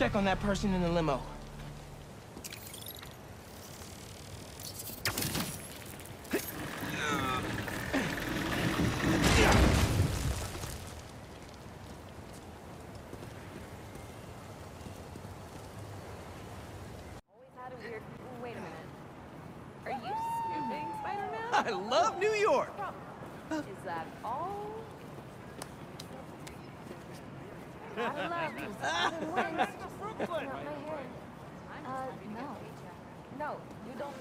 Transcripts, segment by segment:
check on that person in the limo. Always had a weird. Wait a minute. Are you snooping, Spider-Man? I love New York! Is that all? I love you. Spider wings. Just not my hair. Uh, no. No, you don't.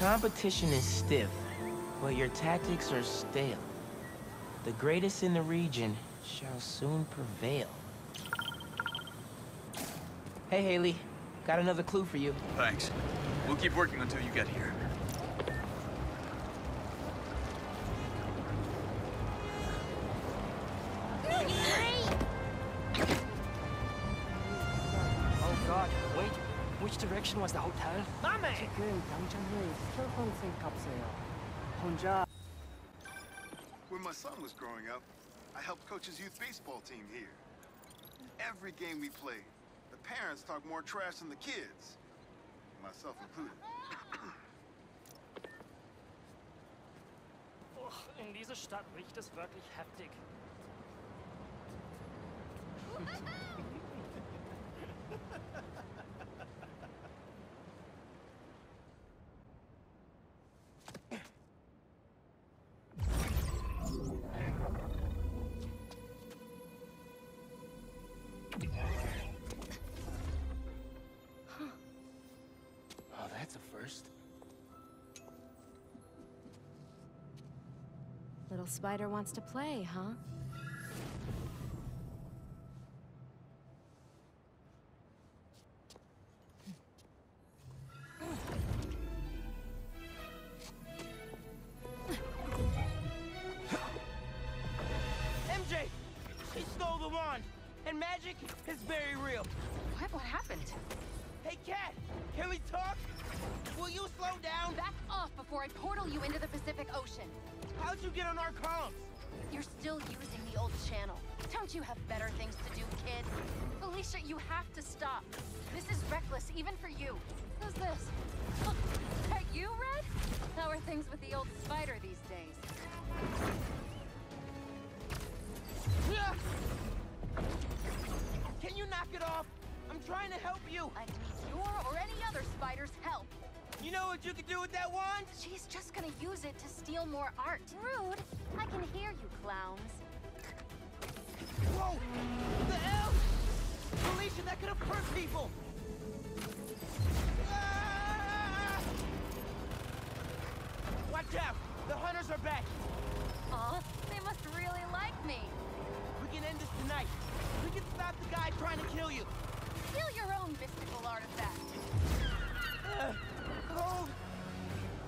Competition is stiff, but your tactics are stale. The greatest in the region shall soon prevail. Hey, Haley. Got another clue for you. Thanks. We'll keep working until you get here. 지금 당첨을 스텔펀생 값이에요. 혼자 When my son was growing up, I helped coach his youth baseball team here. Every game we played, the parents talk more trash than the kids, myself included. Oh, in dieser Stadt riecht es wirklich heftig. Little spider wants to play, huh? MJ! He stole the wand! And magic is very real. What? What happened? Hey, Cat! Can we talk? Will you slow down? Back off before I portal you into the Pacific Ocean. How'd you get on our comms? You're still using the old channel. Don't you have better things to do, kid? Felicia, you have to stop. This is reckless, even for you. Who's this? Is That you, Red? How are things with the old spider these days? Can you knock it off? I'm trying to help you. I need your or any other spider's help. You know what you can do with that wand? She's just gonna use it to steal more art. Rude. I can hear you, clowns. Whoa! The hell? Felicia, that could have hurt people! Ah! Watch out! The hunters are back! Aw, they must really like me. We can end this tonight. We can stop the guy trying to kill you. Steal your own mystical artifact. Uh, oh!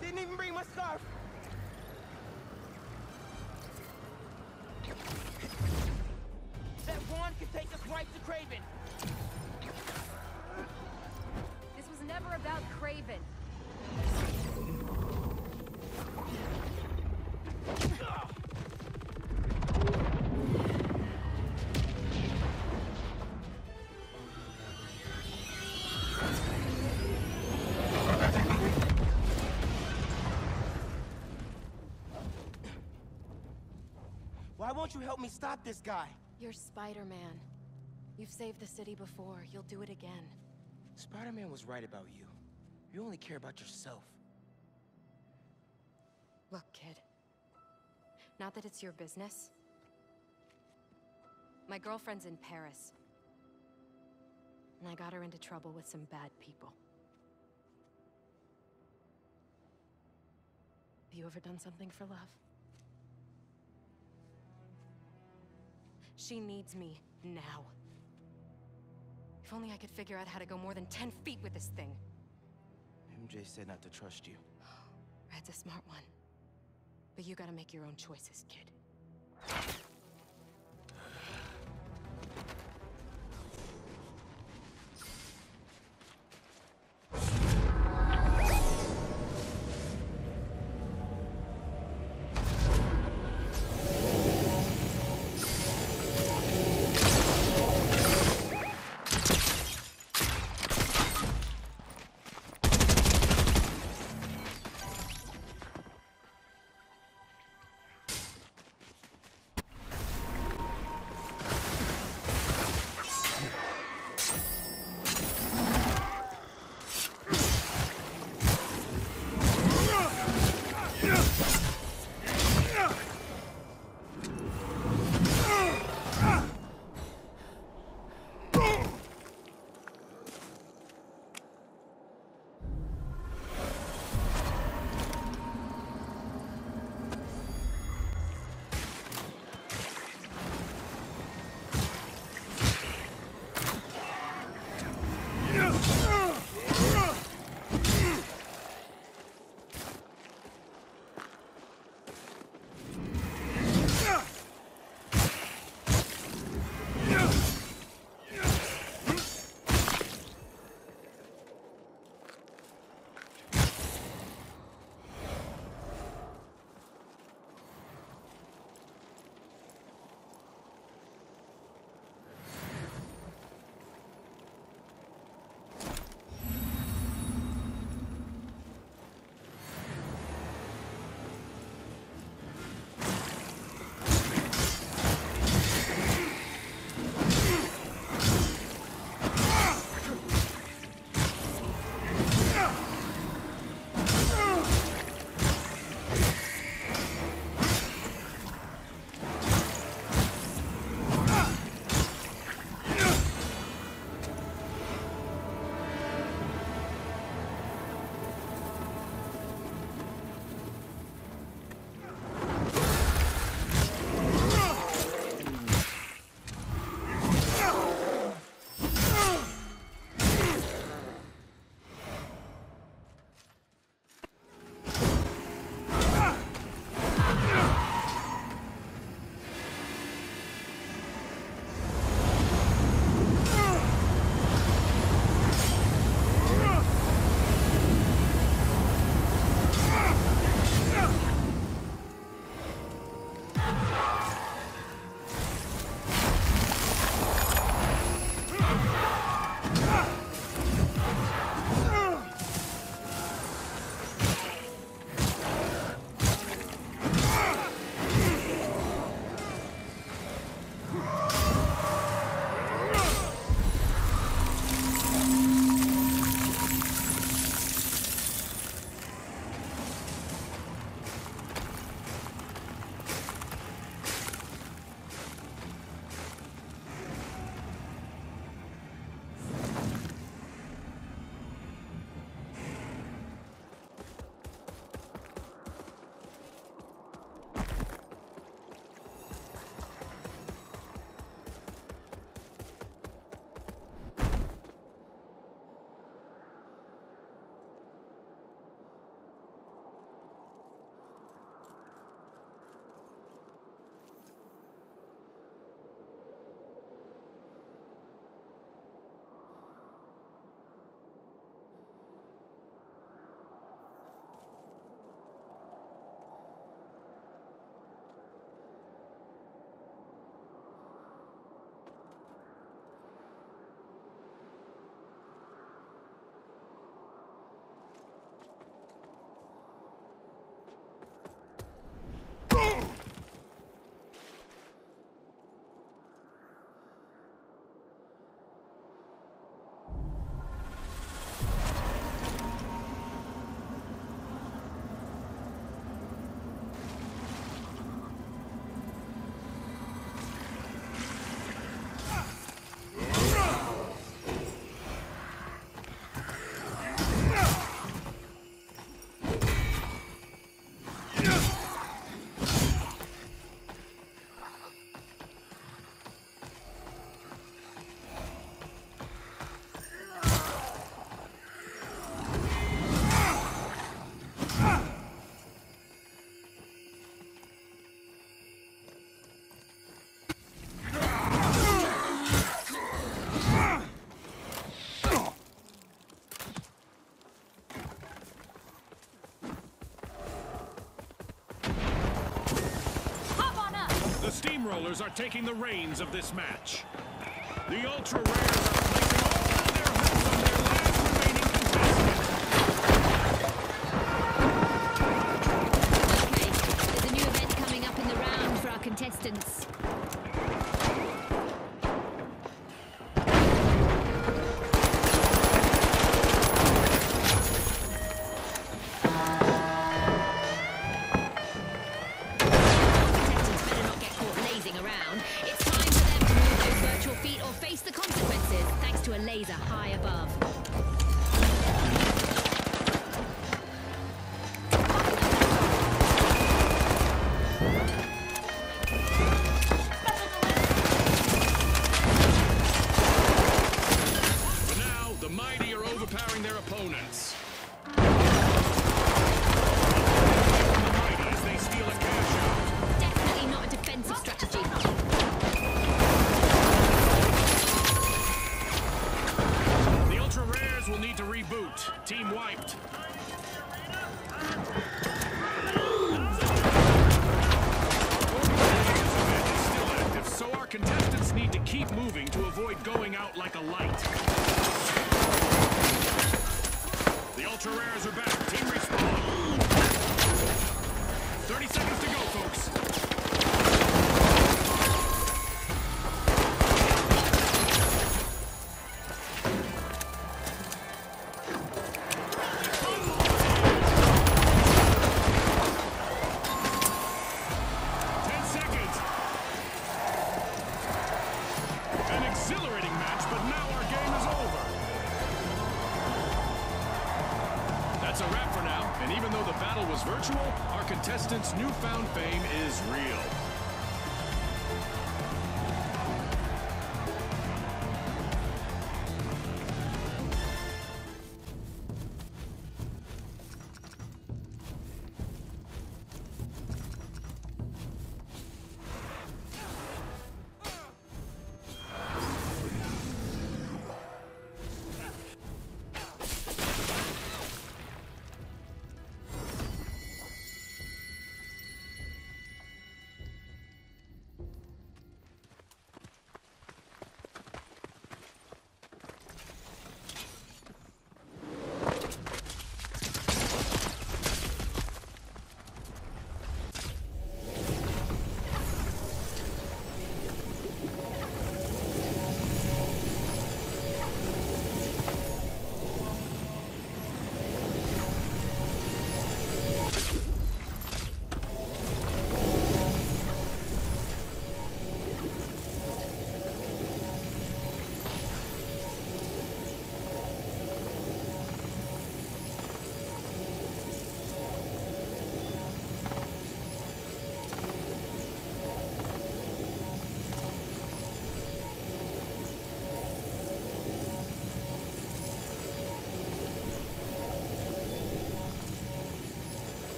Didn't even bring my scarf! That wand can take us right to Kraven! This was never about Kraven. Won't you help me stop this guy? You're Spider-Man. You've saved the city before. You'll do it again. Spider-Man was right about you. You only care about yourself. Look, kid. Not that it's your business. My girlfriend's in Paris. And I got her into trouble with some bad people. Have you ever done something for love? She needs me now. If only I could figure out how to go more than 10 feet with this thing. MJ said not to trust you. Red's a smart one. But you gotta make your own choices, kid. Steamrollers are taking the reins of this match. The Ultra Rares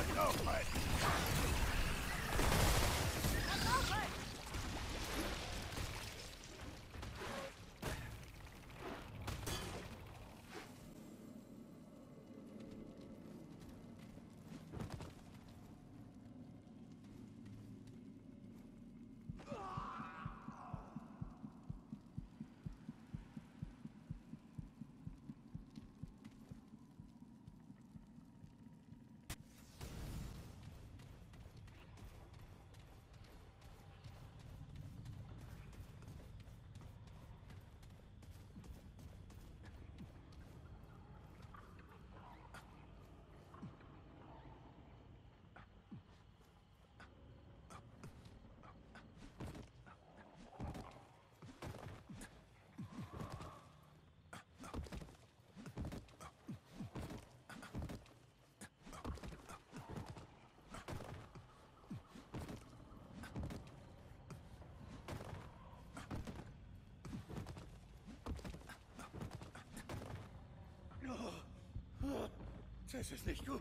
Oh, no, no, Das ist nicht gut.